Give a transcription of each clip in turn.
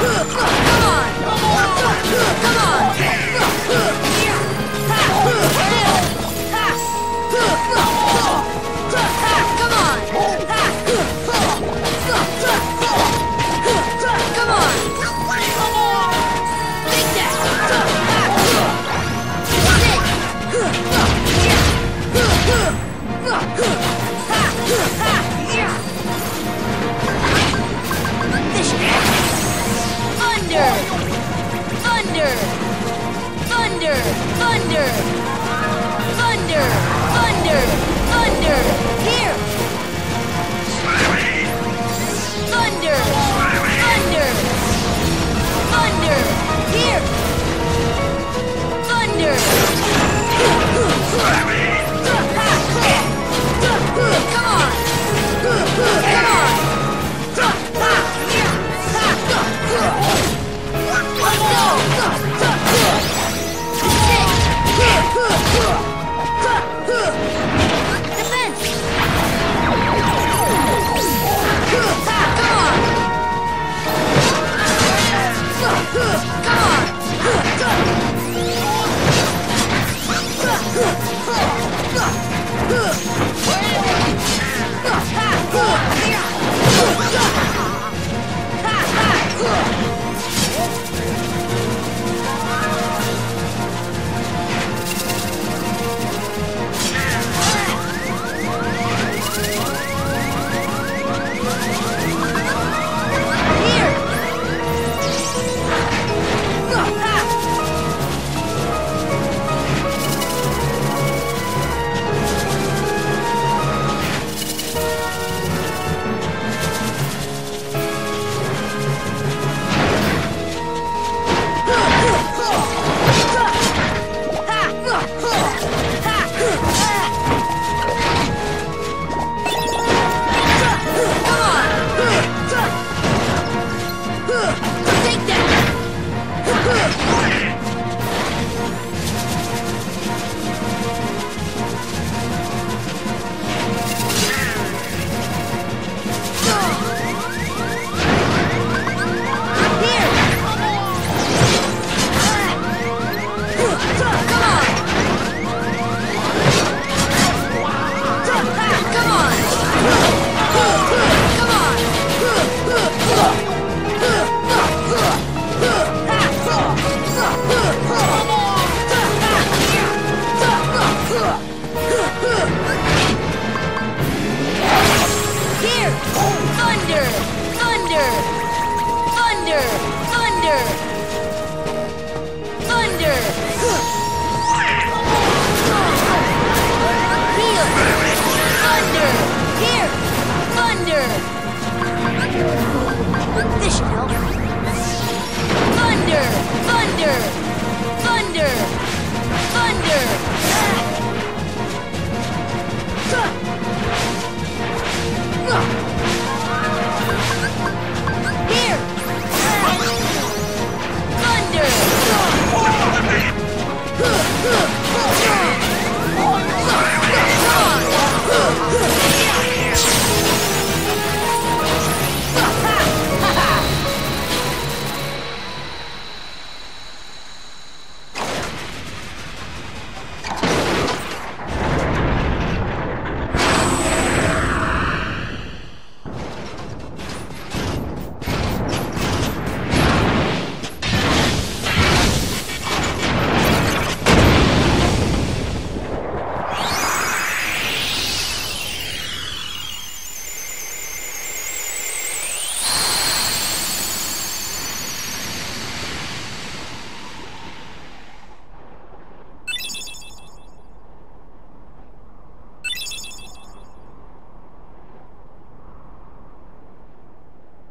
Come on! Come on! Thunder! Thunder! Thunder! Thunder! Thunder! Thunder! Here! Thunder! Thunder! Thunder! Thunder! Thunder! Heal! Thunder! Here! Thunder! This should help. Thunder! Thunder! Thunder! Thunder! Here!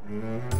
Mm-hmm.